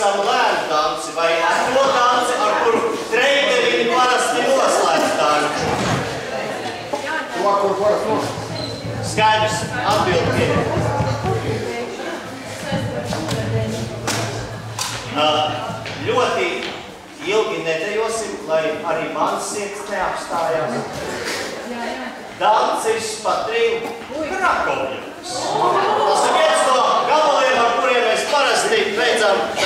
pavisam lēnu danci vai to danci, ar kuru treiteri parasti noslēdz danci? To, kur parasti noslēdz. Skaidrs, atbildiet. Uh, ļoti ilgi nedejosim, lai arī mans sirds neapstājās. Dancis pa trim Krakovļus. Tas ir viens no gabaliem, ar kuriem mēs parasti beidzam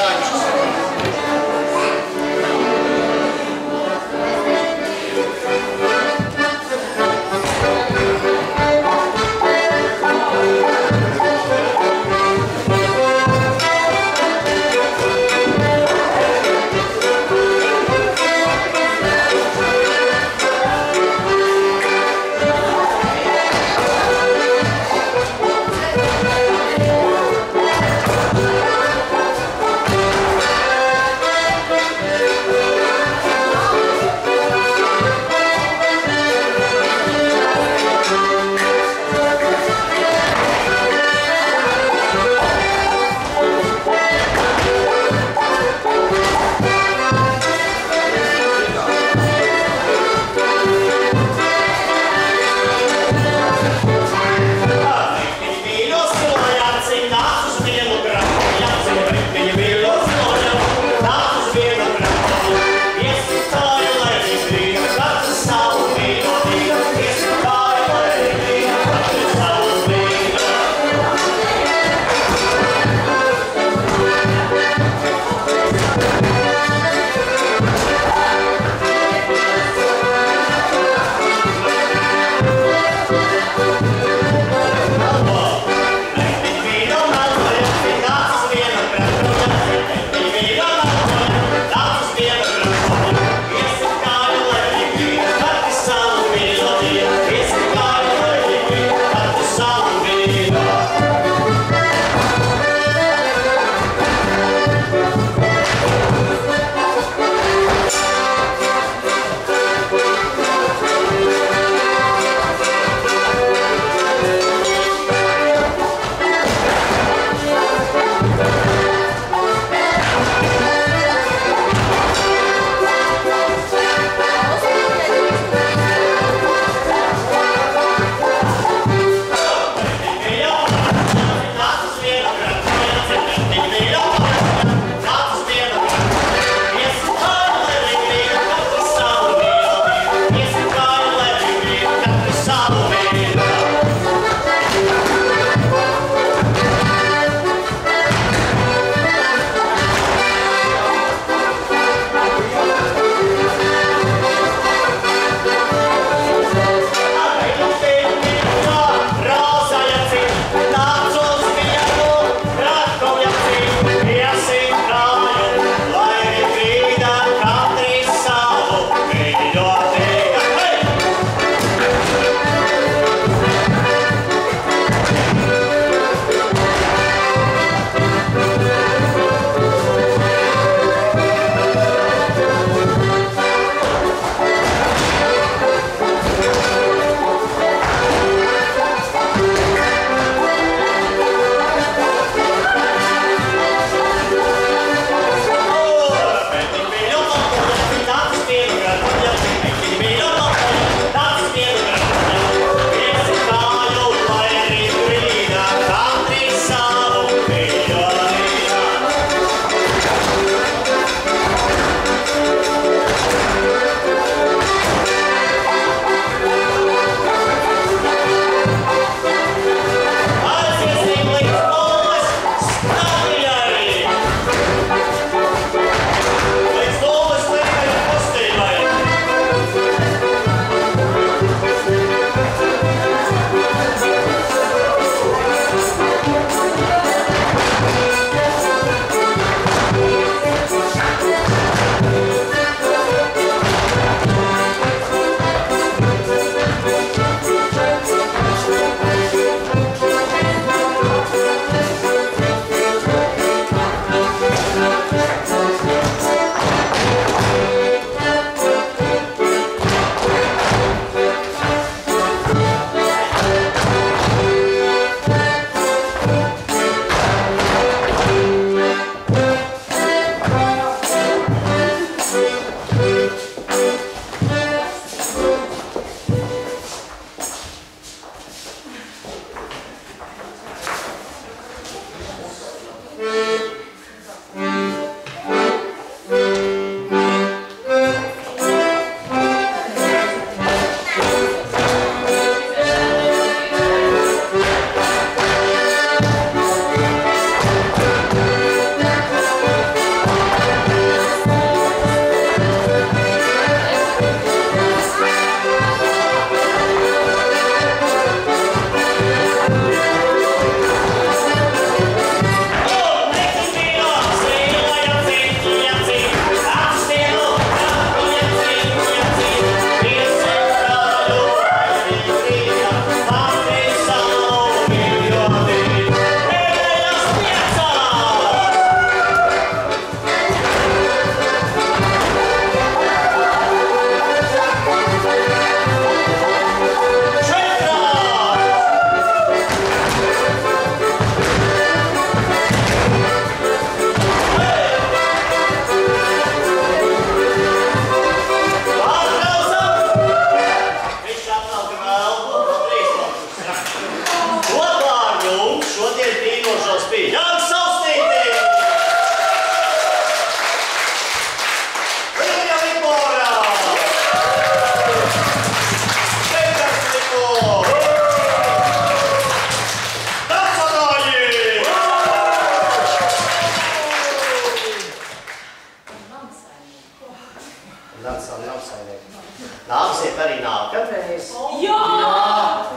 tautsājnieki. Nāksiet arī nākamreiz. Jā! Jā!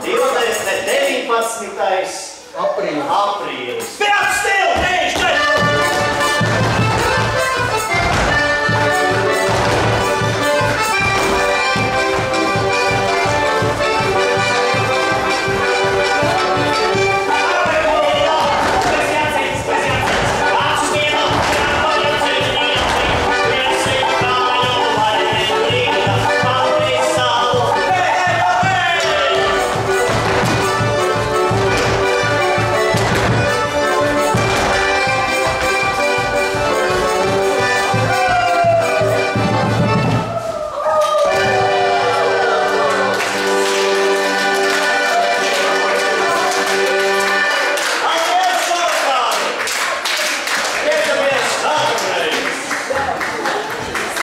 20. 19. aprīlis. Aprīlis. Pēc stil! Nē!